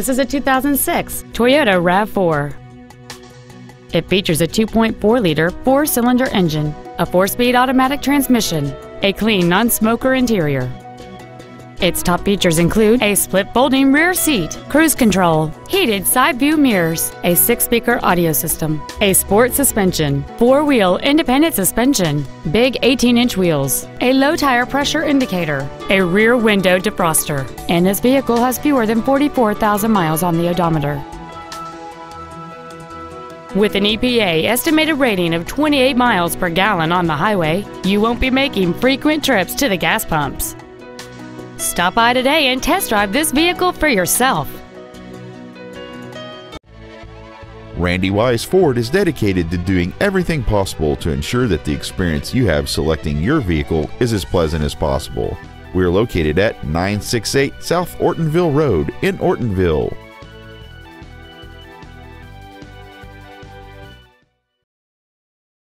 This is a 2006 Toyota RAV4. It features a 2.4-liter four-cylinder engine, a four-speed automatic transmission, a clean non-smoker interior. Its top features include a split folding rear seat, cruise control, heated side view mirrors, a six speaker audio system, a sport suspension, four wheel independent suspension, big 18 inch wheels, a low tire pressure indicator, a rear window defroster, and this vehicle has fewer than 44,000 miles on the odometer. With an EPA estimated rating of 28 miles per gallon on the highway, you won't be making frequent trips to the gas pumps. Stop by today and test drive this vehicle for yourself. Randy Wise Ford is dedicated to doing everything possible to ensure that the experience you have selecting your vehicle is as pleasant as possible. We are located at 968 South Ortonville Road in Ortonville.